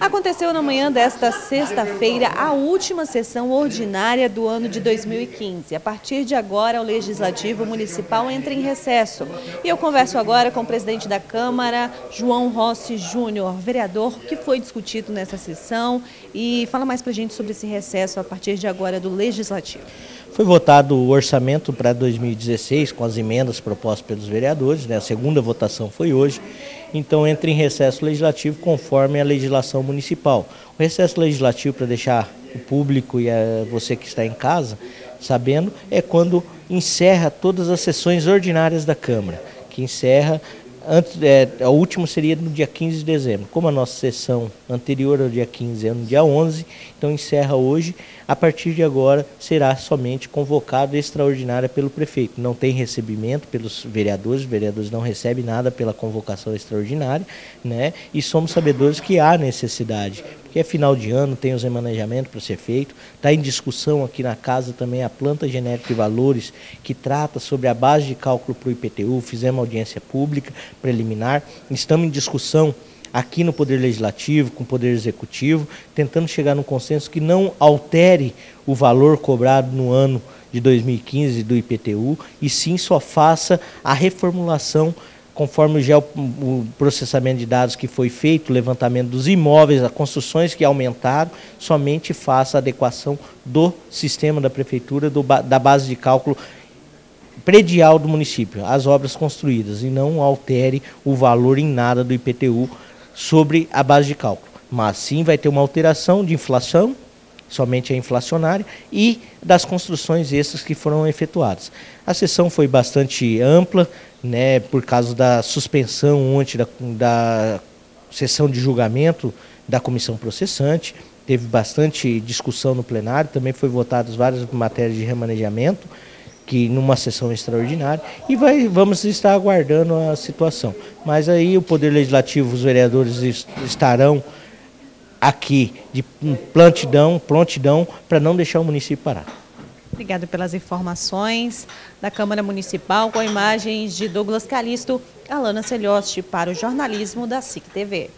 Aconteceu na manhã desta sexta-feira a última sessão ordinária do ano de 2015. A partir de agora, o Legislativo Municipal entra em recesso. E eu converso agora com o presidente da Câmara, João Rossi Júnior, vereador, que foi discutido nessa sessão. E fala mais para a gente sobre esse recesso a partir de agora do Legislativo. Foi votado o orçamento para 2016 com as emendas propostas pelos vereadores, né? a segunda votação foi hoje, então entra em recesso legislativo conforme a legislação municipal. O recesso legislativo, para deixar o público e você que está em casa sabendo, é quando encerra todas as sessões ordinárias da Câmara, que encerra Antes, é, a seria no dia 15 de dezembro. Como a nossa sessão anterior ao dia 15 é no dia 11, então encerra hoje. A partir de agora será somente convocado extraordinária pelo prefeito. Não tem recebimento pelos vereadores, os vereadores não recebem nada pela convocação extraordinária, né? E somos sabedores que há necessidade, porque é final de ano, tem os remanejamentos para ser feito. Está em discussão aqui na casa também a planta genérica de valores, que trata sobre a base de cálculo para o IPTU. Fizemos audiência pública preliminar. Estamos em discussão aqui no Poder Legislativo, com o Poder Executivo, tentando chegar num consenso que não altere o valor cobrado no ano de 2015 do IPTU, e sim só faça a reformulação conforme o, o processamento de dados que foi feito, o levantamento dos imóveis, as construções que aumentaram, somente faça a adequação do sistema da prefeitura, do, da base de cálculo predial do município, as obras construídas, e não altere o valor em nada do IPTU sobre a base de cálculo. Mas sim vai ter uma alteração de inflação, somente a inflacionária, e das construções extras que foram efetuadas. A sessão foi bastante ampla, né, por causa da suspensão ontem da, da sessão de julgamento da comissão processante, teve bastante discussão no plenário, também foi votadas várias matérias de remanejamento, que numa sessão extraordinária, e vai, vamos estar aguardando a situação. Mas aí o Poder Legislativo, os vereadores estarão aqui de plantidão, prontidão, para não deixar o município parar. Obrigada pelas informações da Câmara Municipal com imagens de Douglas Calisto, Alana Celhoste para o jornalismo da SIC TV.